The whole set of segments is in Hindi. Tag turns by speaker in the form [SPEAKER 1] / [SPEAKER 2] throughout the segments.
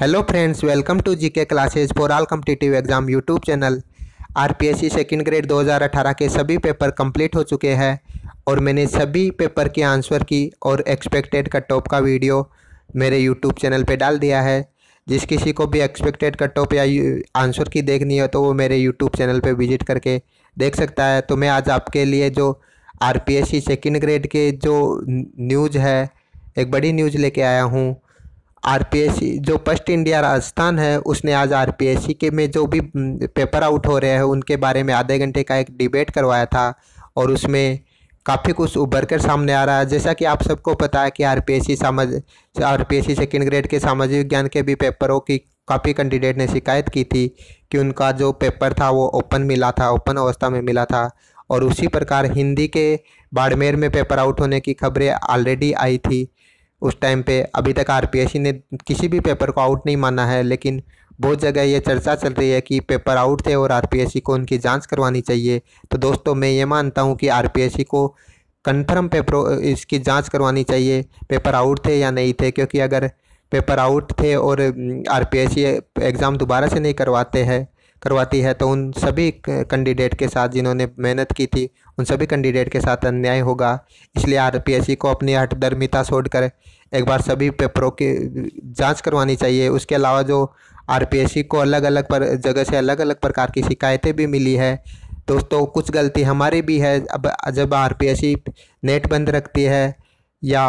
[SPEAKER 1] Hello friends welcome to GK classes for all competitive exam YouTube channel RPSC second grade 2018 के सभी पेपर कंप्लीट हो चुके हैं और मैंने सभी पेपर के आंसर की और एक्सपेक्टेड कट ऑफ़ का वीडियो मेरे यूट्यूब चैनल पे डाल दिया है। जिस किसी को भी एक्सपेक्टेड कट ऑफ़ या आंसर की देखनी हो तो वो मेरे यूट्यूब चैनल पर विज़िट करके देख सकता है। तो मैं आज आपके लिए जो आर पी ग्रेड के जो न्यूज़ है, एक बड़ी न्यूज़ लेके आया हूँ। आरपीएससी, जो फ़र्स्ट इंडिया राजस्थान है, उसने आज आरपीएससी के में जो भी पेपर आउट हो रहे हैं, उनके बारे में आधे घंटे का एक डिबेट करवाया था और उसमें काफ़ी कुछ उभर कर सामने आ रहा है। जैसा कि आप सबको पता है कि आरपीएससी समझ सी सेकेंड ग्रेड के सामाजिक विज्ञान के भी पेपरों की काफ़ी कैंडिडेट ने शिकायत की थी कि उनका जो पेपर था वो ओपन मिला था ओपन अवस्था में मिला था और उसी प्रकार हिंदी के बाड़मेर में पेपर आउट होने की खबरें ऑलरेडी आई थी। उस टाइम पे अभी तक आरपीएससी ने किसी भी पेपर को आउट नहीं माना है, लेकिन बहुत जगह ये चर्चा चल रही है कि पेपर आउट थे और आरपीएससी को उनकी जाँच करवानी चाहिए। तो दोस्तों, मैं ये मानता हूँ कि आरपीएससी को कन्फर्म पेपर इसकी जाँच करवानी चाहिए पेपर आउट थे या नहीं थे, क्योंकि अगर पेपर आउट थे और आरपीएससी एग्ज़ाम दोबारा से नहीं करवाते हैं, करवाती है तो उन सभी कैंडिडेट के साथ जिन्होंने मेहनत की थी उन सभी कैंडिडेट के साथ अन्याय होगा। इसलिए आरपीएससी को अपनी हठधर्मिता छोड़कर एक बार सभी पेपरों की जाँच करवानी चाहिए। उसके अलावा जो आरपीएससी को अलग अलग पर, जगह से अलग अलग प्रकार की शिकायतें भी मिली है। दोस्तों, कुछ गलती हमारी भी है। अब, जब आरपीएससी नेट बंद रखती है या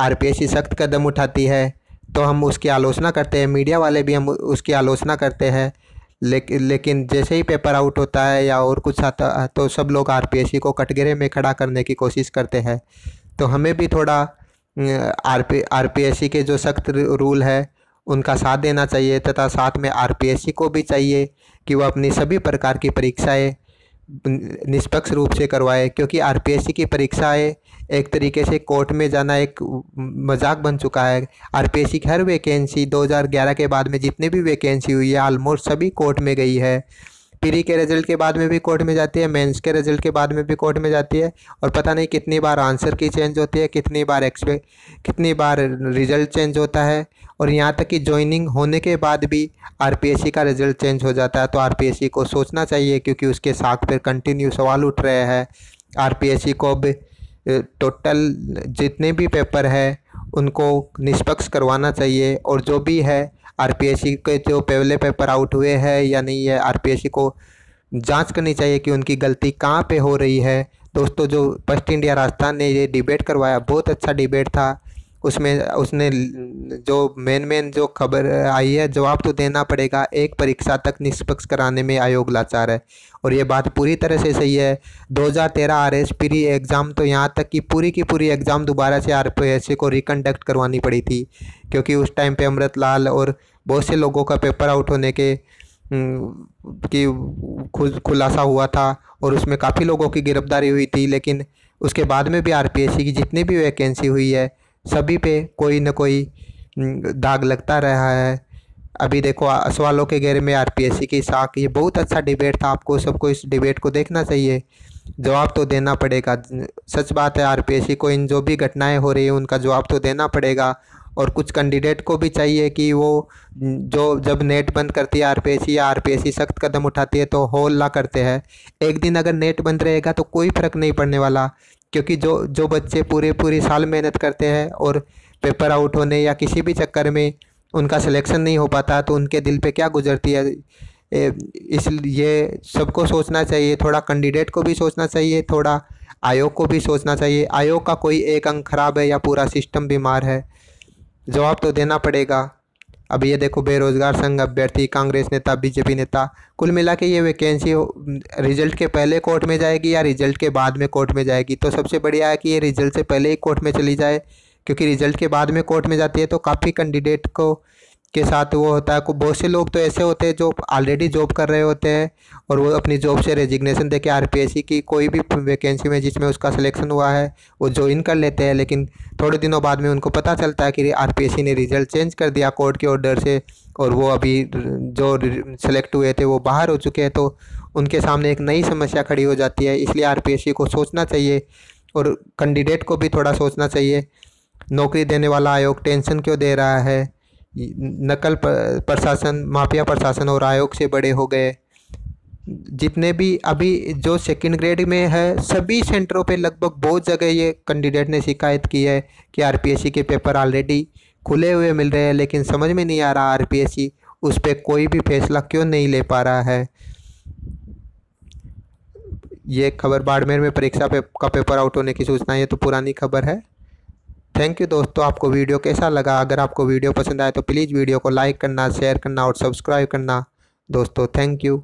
[SPEAKER 1] आरपीएससी सख्त कदम उठाती है तो हम उसकी आलोचना करते हैं। मीडिया वाले भी हम उसकी आलोचना करते हैं। लेकिन लेकिन जैसे ही पेपर आउट होता है या और कुछ आता है तो सब लोग आरपीएससी को कटघरे में खड़ा करने की कोशिश करते हैं। तो हमें भी थोड़ा आर पी आर के जो सख्त रूल है, उनका साथ देना चाहिए, तथा साथ में आर पी एस सी को भी चाहिए कि वह अपनी सभी प्रकार की परीक्षाएँ निष्पक्ष रूप से करवाए, क्योंकि आरपीएससी की परीक्षाएँ एक तरीके से कोर्ट में जाना एक मज़ाक बन चुका है। आरपीएससी की हर वैकेंसी 2011 के बाद में जितनी भी वैकेंसी हुई है ऑलमोस्ट सभी कोर्ट में गई है। प्री के रिज़ल्ट के बाद में भी कोर्ट में जाती है, मेंस के रिज़ल्ट के बाद में भी कोर्ट में जाती है और पता नहीं कितनी बार आंसर की चेंज होती है, कितनी बार एक्सपेक्ट कितनी बार रिज़ल्ट चेंज होता है और यहाँ तक कि ज्वाइनिंग होने के बाद भी आरपीएससी का रिज़ल्ट चेंज हो जाता है। तो आरपीएससी को सोचना चाहिए क्योंकि उसके साथ पर कंटिन्यू सवाल उठ रहे हैं। आरपीएससी को अब टोटल जितने भी पेपर है, उनको निष्पक्ष करवाना चाहिए और जो भी है आरपीएससी के जो पहले पेपर आउट हुए हैं या नहीं है आरपीएससी को जाँच करनी चाहिए कि उनकी गलती कहाँ पे हो रही है। दोस्तों, जो फ़र्स्ट इंडिया राजस्थान ने ये डिबेट करवाया, बहुत अच्छा डिबेट था। उसमें, उसने जो मेन मेन जो खबर आई है, जवाब तो देना पड़ेगा। एक परीक्षा तक निष्पक्ष कराने में आयोग लाचार है। और ये बात पूरी तरह से सही है। 2013 आर एस प्री एग्ज़ाम तो यहाँ तक कि पूरी की पूरी एग्ज़ाम दोबारा से आर पी को रिकंडक्ट करवानी पड़ी थी। क्योंकि उस टाइम पे अमृत लाल और बहुत से लोगों का पेपर आउट होने के की खुलासा हुआ था और उसमें काफ़ी लोगों की गिरफ्तारी हुई थी। लेकिन उसके बाद में भी आरपीएससी की जितनी भी वैकेंसी हुई है सभी पे कोई ना कोई दाग लगता रहा है। अभी देखो सवालों के घेरे में आरपीएससी की साख, ये बहुत अच्छा डिबेट था। आपको सबको इस डिबेट को देखना चाहिए। जवाब तो देना पड़ेगा। सच बात है आरपीएससी को इन जो भी घटनाएँ हो रही हैं, उनका जवाब तो देना पड़ेगा। और कुछ कैंडिडेट को भी चाहिए कि वो जो, जब नेट बंद करती है आर आरपीएससी या आरपीएससी सख्त कदम उठाती है तो होल्ला करते हैं। एक दिन अगर नेट बंद रहेगा तो कोई फ़र्क नहीं पड़ने वाला। क्योंकि जो जो बच्चे पूरे पूरे साल मेहनत करते हैं और पेपर आउट होने या किसी भी चक्कर में उनका सिलेक्शन नहीं हो पाता तो उनके दिल पे क्या गुजरती है? इस, ये सबको सोचना चाहिए, थोड़ा कैंडिडेट को भी सोचना चाहिए, थोड़ा आयोग को भी सोचना चाहिए। आयोग का कोई एक अंग खराब है या पूरा सिस्टम बीमार है, जवाब तो देना पड़ेगा। अब ये देखो, बेरोजगार संघ अभ्यर्थी, कांग्रेस नेता, बीजेपी नेता, कुल मिला के ये वैकेंसी रिज़ल्ट के पहले कोर्ट में जाएगी या रिज़ल्ट के बाद में कोर्ट में जाएगी? तो सबसे बढ़िया है कि ये रिज़ल्ट से पहले ही कोर्ट में चली जाए, क्योंकि रिज़ल्ट के बाद में कोर्ट में जाती है तो काफ़ी कैंडिडेट को के साथ वो होता है। बहुत से लोग तो ऐसे होते हैं जो ऑलरेडी जॉब कर रहे होते हैं और वो अपनी जॉब से रेजिग्नेशन दे के आर की कोई भी वैकेंसी में जिसमें उसका सिलेक्शन हुआ है, वो ज्वाइन कर लेते हैं। लेकिन थोड़े दिनों बाद में उनको पता चलता है कि आर ने रिज़ल्ट चेंज कर दिया कोर्ट के ऑर्डर से और वो अभी जो सेलेक्ट हुए थे वो बाहर हो चुके हैं। तो उनके सामने एक नई समस्या खड़ी हो जाती है। इसलिए आरपीएससी को सोचना चाहिए और कैंडिडेट को भी थोड़ा सोचना चाहिए। नौकरी देने वाला आयोग टेंशन क्यों दे रहा है? नकल प्रशासन माफिया प्रशासन और आयोग से बड़े हो गए। जितने भी अभी जो सेकंड ग्रेड में है सभी सेंटरों पे लगभग बहुत जगह ये कैंडिडेट ने शिकायत की है कि आरपीएससी के पेपर ऑलरेडी खुले हुए मिल रहे हैं लेकिन समझ में नहीं आ रहा आरपीएससी उस पर कोई भी फैसला क्यों नहीं ले पा रहा है। ये खबर बाड़मेर में परीक्षा पे, का पेपर आउट होने की सूचना ये तो पुरानी खबर है। थैंक यू दोस्तों, आपको वीडियो कैसा लगा? अगर आपको वीडियो पसंद आए तो प्लीज़ वीडियो को लाइक करना शेयर करना और सब्सक्राइब करना। दोस्तों थैंक यू